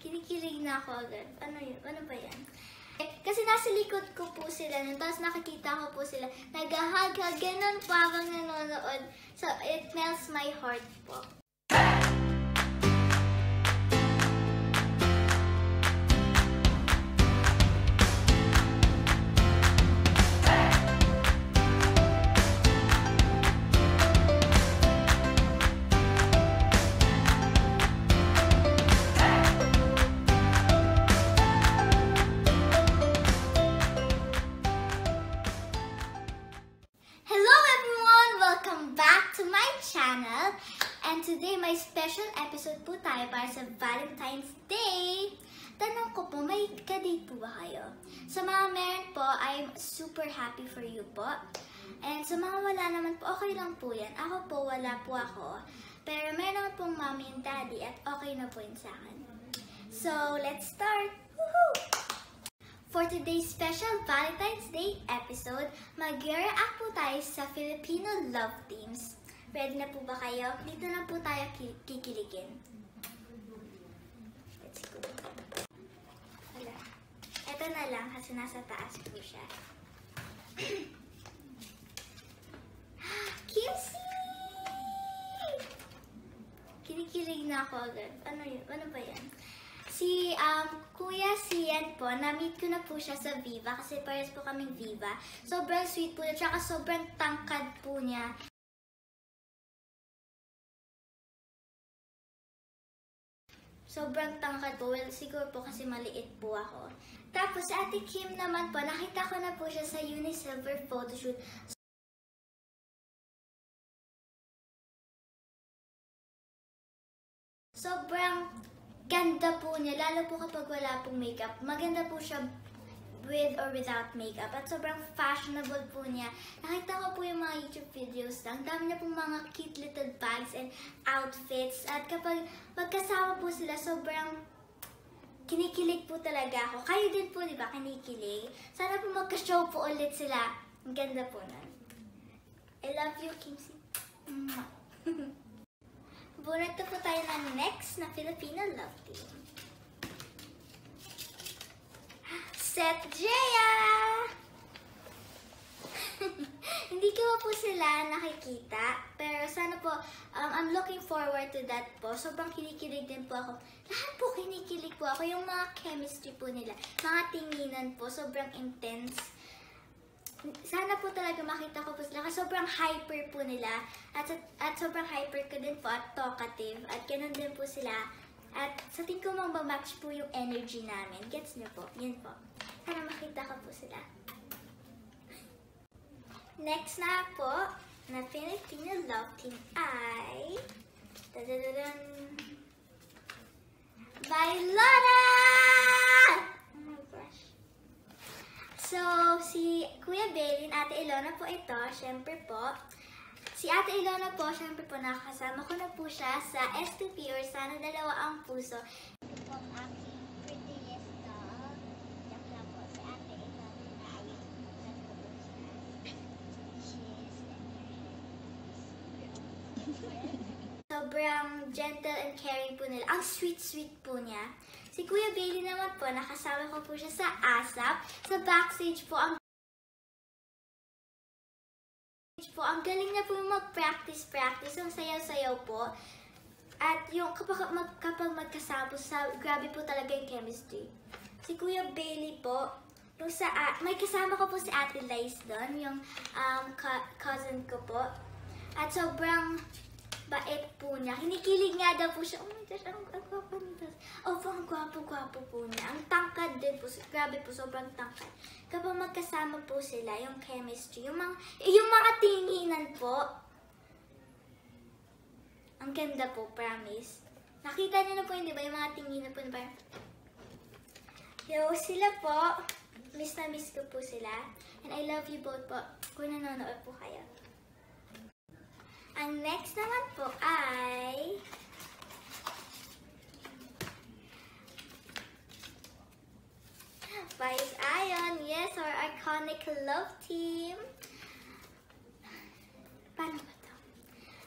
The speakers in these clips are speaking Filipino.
Kinikilig na ako agad. Ano yun? Ano ba yan? Eh, Kasi nasa likod ko po sila nun, tapos nakikita ko po sila, nag-hug-hug, ganun po habang nanonood. So, it melts my heart po. Valentine's Day. Tanong ko po, may ka-date po ba kayo? Sa mga meron po, I'm super happy for you po. And sa mga wala naman po, okay lang po yan. Ako po, wala po ako. Pero meron naman pong mommy and daddy at okay na po yun sa akin. So, let's start! Woohoo! For today's special Valentine's Day episode, mag-react po tayo sa Filipino love teams. Ready na po ba kayo? Dito na po tayo ki- kikiligin. Let's go. Wala. Ito na lang kasi nasa taas po siya. Kimsey! Kinikilig na ako agad. Ano yun? Ano ba yan? Si um, Kuya Sian po, na-meet ko na po siya sa Viva kasi pares po kaming Viva. Sobrang sweet po niya, tsaka sobrang tangkad po niya. Sobrang tangkad po. Well, siguro po kasi maliit po ako. Tapos Ate Kim naman po, nakita ko na po siya sa Unisilver photoshoot. Sobrang ganda po niya, lalo po kapag wala pong makeup. Maganda po siya with or without makeup. At sobrang fashionable po niya. Nakita ko po yung mga YouTube videos lang. Dami niya pong mga cute little bags and outfits. At kapag magkasama po sila, sobrang kinikilig po talaga ako. Kayo din po, di ba, kinikilig. Sana po magka-show po ulit sila. Ang ganda po nun. I love you, Kimsey. Bunot na po tayo ng next na Filipino love team. Seth Jaya! Hindi ko po sila nakikita, pero sana po, um, I'm looking forward to that po. Sobrang kinikilig din po ako. Lahat po kinikilig po ako. Yung mga chemistry po nila, mga tinginan po, sobrang intense sana po talaga makita ko po sila kasi sobrang hyper po nila at, at sobrang hyper ko din po at talkative at ganun din po sila at sa tingin ko match po yung energy namin. Gets niyo po? Yan po. Sana makita ko po sila. Next na po na Filipino love team ay dadadadan by Lola! Oh my gosh. So, si Kuya Belin, Ate Ilona po ito, syempre po. Si Ate Ilona po, syempre po, nakakasama ko na po siya sa S2P or Sana Dalawa ang Puso. po ang aking prettiest dog. Lang po si Ate Ilona na ayun. Sobrang gentle and caring po nila. Ang sweet-sweet po niya. Si Kuya Bailey naman po, nakasama ko po siya sa ASAP. Sa backstage po, ang po, ang galing na po mag-practice-practice, yung sayaw-sayaw po. At yung kapag, mag, kapag magkasama sa, grabe po talaga yung chemistry. Si Kuya Bailey po, yung sa, ah, may kasama ko po si Ate Lice doon, yung um, co- cousin ko po. At sobrang bait po niya. Kinikilig nga daw po siya. Oh my gosh, ang, ang gwapo nito. Oh, ang gwapo-gwapo po niya. Ang tangkad din po. Grabe po, sobrang tangkad. Kapag magkasama po sila, yung chemistry, yung mga, yung mga tinginan po, ang ganda po, promise. Nakita niyo na po yun, di ba? Yung mga tinginan po na parang, Yo, sila po. Miss na miss ko po sila. And I love you both po. Kung nanonood po kayo. Ang next naman po ay... Vice Ion, yes, our iconic love team. Paano ba to?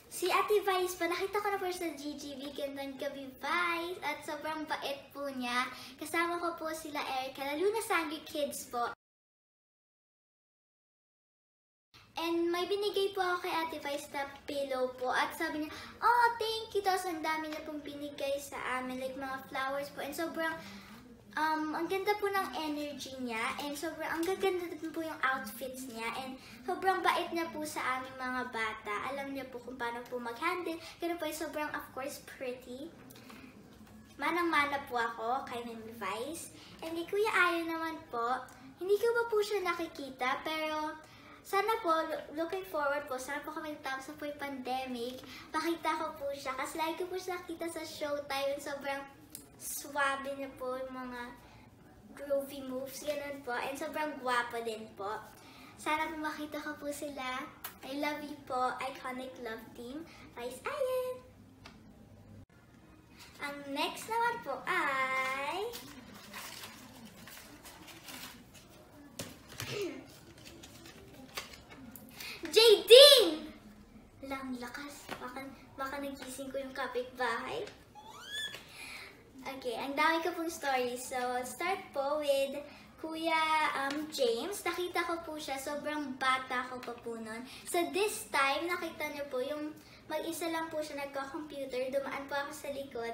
Si Ate Vice pa, nakita ko na po sa GGV Gandang Gabi Vice at sobrang bait po niya. Kasama ko po sila Erica, lalo na Sangre Kids po. Binigay po ako kay Ate Vice na pillow po. At sabi niya, oh, thank you. Tapos ang dami na pong binigay sa amin. Like mga flowers po. And sobrang, um, ang ganda po ng energy niya. And sobrang, ang gaganda din po yung outfits niya. And sobrang bait niya po sa aming mga bata. Alam niya po kung paano po mag-handle. Ganun po, sobrang, of course, pretty. Manang-mana po ako kay Mami Vice. And kay Kuya Ayo naman po, hindi ko pa po siya nakikita, pero sana po, lo- looking forward po, sana po kami tapos na po yung pandemic, makita ko po siya. Kasi lagi ko po siya nakita sa showtime, sobrang swabe niya po yung mga groovy moves, ganun po. And sobrang gwapo din po. Sana po makita ko po sila. I love you po, Iconic Love Team, Vice Ayan! Ang next naman po ay... Jadine! Lang lakas. Baka, baka nagising ko yung kapitbahay. Okay, ang dami ko pong stories. So, start po with Kuya um, James. Nakita ko po siya, sobrang bata ko pa po nun. So, this time, nakita niyo po, yung mag-isa lang po siya nagka-computer. Dumaan po ako sa likod.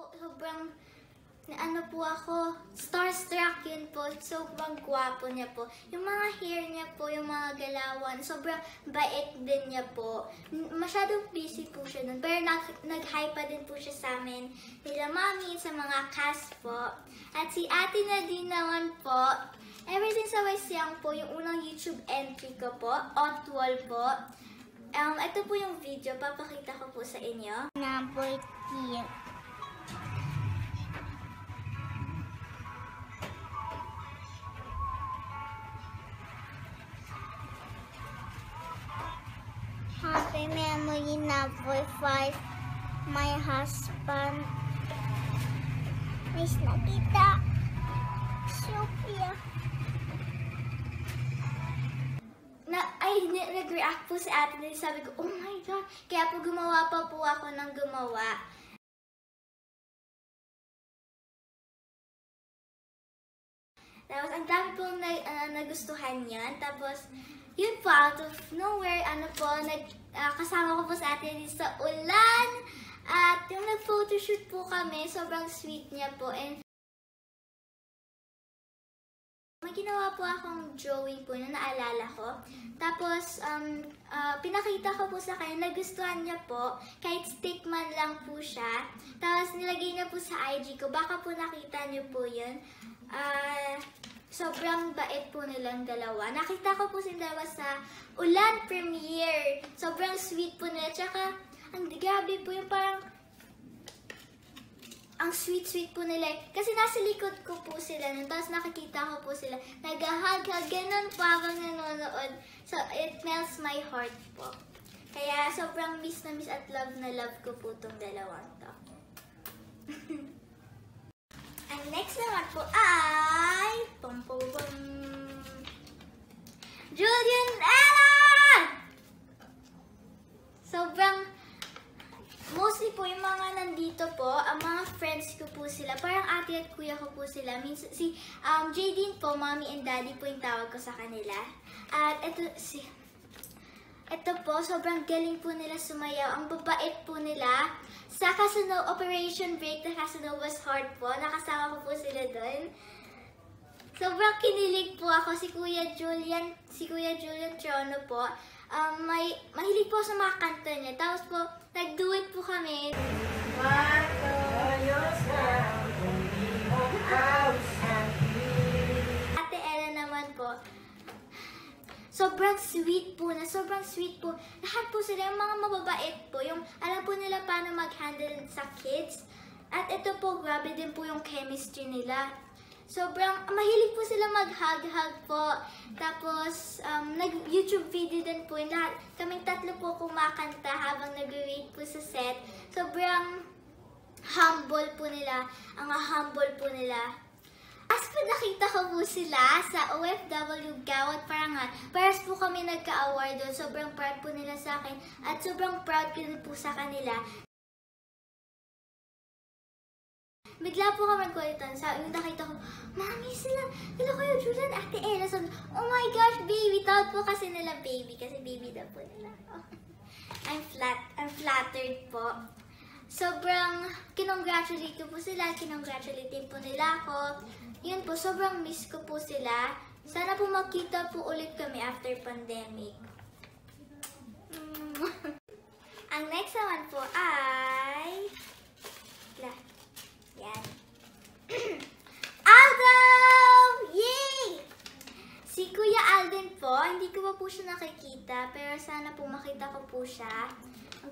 po, sobrang ano po ako, starstruck yun po. Sobrang gwapo niya po. Yung mga hair niya po, yung mga galawan, sobrang bait din niya po. Masyadong busy po siya nun. Pero nag, nag-hi pa din po siya sa amin. Nila mami, sa mga cast po. At si ate Nadine naman po, ever since I was young po, yung unang YouTube entry ko po, Otwal po. Um, ito po yung video, papakita ko po sa inyo. Number three. Happy memory number five. My husband. Miss nakita. Sophia. na ay nag-react po si ate Nil. Sabi ko, oh my God. Kaya po gumawa pa po ako ng gumawa. Tapos, ang dami nagustuhan yan. Tapos, yun po, out of nowhere, ano po, nag, ah, kasama ko po sa ate Nil sa ulan. At yung nag-photoshoot po kami, sobrang sweet niya po. And may ginawa po akong drawing po na naalala ko. Tapos, um, ah, pinakita ko po sa kanya, nagustuhan niya po, kahit stick man lang po siya. Tapos, nilagay niya po sa IG ko, baka po nakita niyo po yun. Ah, sobrang bait po nilang dalawa. Nakita ko po silang dalawa sa Ulan Premiere. Sobrang sweet po nila. Tsaka, ang grabe po yung parang ang sweet-sweet po nila. Kasi nasa likod ko po sila nun. Tapos nakikita ko po sila. Nag-hug-hug. Ganun po habang nanonood. So, it melts my heart po. Kaya sobrang miss na miss at love na love ko po tong dalawang to. Ang next naman po ay... Pum, pum, pum. Julian Allen! Sobrang Mostly po yung mga nandito po, ang mga friends ko po sila, parang ate at kuya ko po sila. Minsan, si um, Jadine po, mommy and daddy po yung tawag ko sa kanila. At ito, si, ito po, sobrang galing po nila sumayaw. Ang babait po nila. Sa Casino Operation Break na Casino was hard po. Nakasama ko po sila doon. Sobrang kinilig po ako si Kuya Julian, si Kuya Julian Trono po. Um, may, mahilig po sa mga kanta niya. Tapos po, nag-duet po kami. Ate sobrang sweet po na, sobrang sweet po. Lahat po sila, yung mga mababait po, yung alam po nila paano mag-handle sa kids. At ito po, grabe din po yung chemistry nila. Sobrang, mahilig po sila mag-hug-hug po. Tapos, um, nag-YouTube video din po. Yung lahat, kaming tatlo po kumakanta habang nag-wait po sa set. Sobrang, humble po nila. Ang humble po nila. As po nakita ko po sila sa OFW Gawat Parangal, paras po kami nagka-award doon. Sobrang proud po nila sa akin at sobrang proud ko po sa kanila. Bigla po kami nagkulitan sa yung nakita ko, Mami sila, sila Kuya Julian, Ate Ella. Sabi, oh my gosh, baby. Tawag po kasi nila baby kasi baby daw po nila. Oh. I'm flat, I'm flattered po. Sobrang kinongratulate ko po sila, kinongratulate din po nila ako. Yun po, sobrang miss ko po sila. Sana po makita po ulit kami after pandemic. Mm. Ang next naman po ay... La. Yan. Alden! Yay! Si Kuya Alden po, hindi ko pa po siya nakikita, pero sana po makita ko po siya.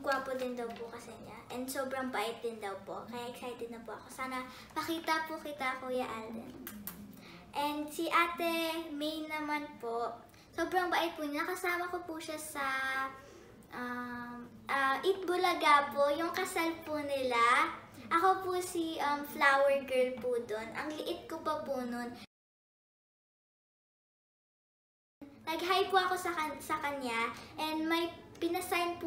Gwapo din daw po kasi niya. And sobrang bait din daw po. Kaya excited na po ako. Sana makita po kita, Kuya Alden. And si Ate May naman po, sobrang bait po niya. Kasama ko po siya sa um, uh, Itbulaga po, yung kasal po nila. Ako po si um, flower girl po doon. Ang liit ko pa po noon. Nag-hi po ako sa, kan- sa kanya and may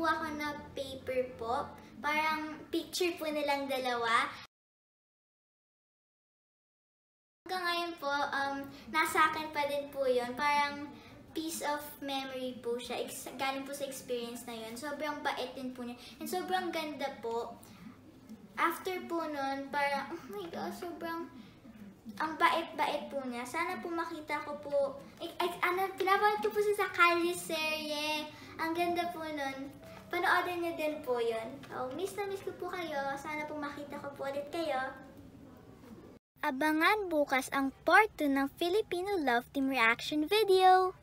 po ako na paper po. Parang picture po nilang dalawa. Hanggang ngayon po, um, nasa akin pa din po yun. Parang piece of memory po siya. Ex- galing po sa experience na yun. Sobrang bait din po niya. And sobrang ganda po. After po nun, parang, oh my gosh, sobrang ang bait-bait po niya. Sana po makita ko po. Ay, ay, ano, pinapanood ko po siya sa Kalye serye. Ang ganda po nun. Panoodin niyo din po yun. Oh, miss na miss ko po kayo. Sana po makita ko po ulit kayo. Abangan bukas ang part 2 ng Filipino Love Team Reaction video.